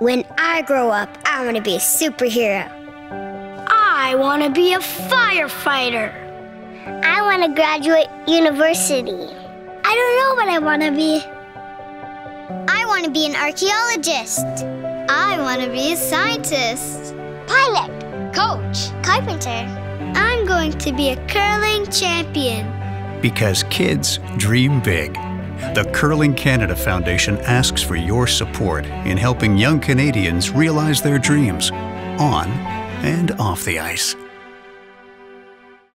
When I grow up, I want to be a superhero. I want to be a firefighter. I want to graduate university. I don't know what I want to be. I want to be an archaeologist. I want to be a scientist. Pilot. Coach. Carpenter. I'm going to be a curling champion. Because kids dream big. The Curling Canada Foundation asks for your support in helping young Canadians realize their dreams on and off the ice.